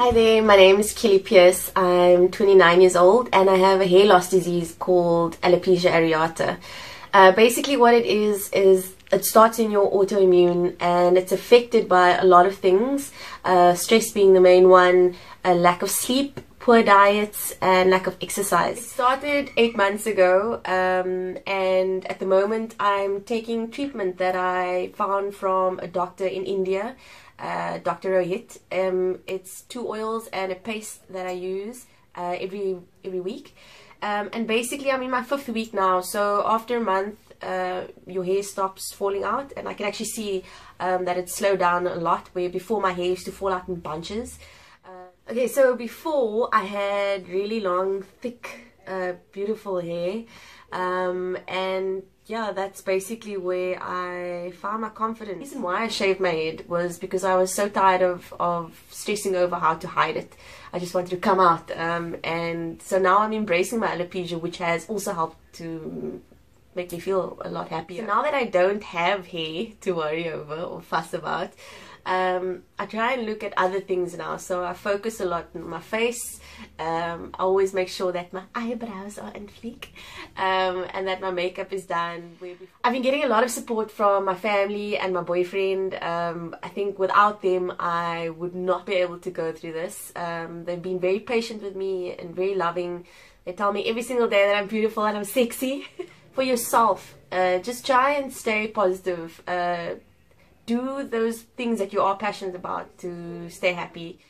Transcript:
Hi there, my name is Kelly Pearce. I'm 29 years old and I have a hair loss disease called alopecia areata. Uh, basically, what it is is it starts in your autoimmune and it's affected by a lot of things, uh, stress being the main one, a lack of sleep, poor diets, and lack of exercise. It started eight months ago, um, and at the moment, I'm taking treatment that I found from a doctor in India uh, Dr. Rohit. Um, it's two oils and a paste that I use uh, every every week. Um, and basically, I'm in my fifth week now. So after a month, uh, your hair stops falling out, and I can actually see um, that it's slowed down a lot. Where before my hair used to fall out in bunches. Okay, so before I had really long, thick, uh, beautiful hair, um, and yeah, that's basically where I found my confidence. The reason why I shaved my head was because I was so tired of, of stressing over how to hide it. I just wanted to come out. Um, and so now I'm embracing my alopecia, which has also helped to make me feel a lot happier. So now that I don't have hair to worry over or fuss about, um, I try and look at other things now. So I focus a lot on my face. Um, I always make sure that my eyebrows are in fleek um, and that my makeup is done. I've been getting a lot of support from my family and my boyfriend. Um, I think without them, I would not be able to go through this. Um, they've been very patient with me and very loving. They tell me every single day that I'm beautiful and I'm sexy. For yourself, uh, just try and stay positive. Uh, do those things that you are passionate about to stay happy.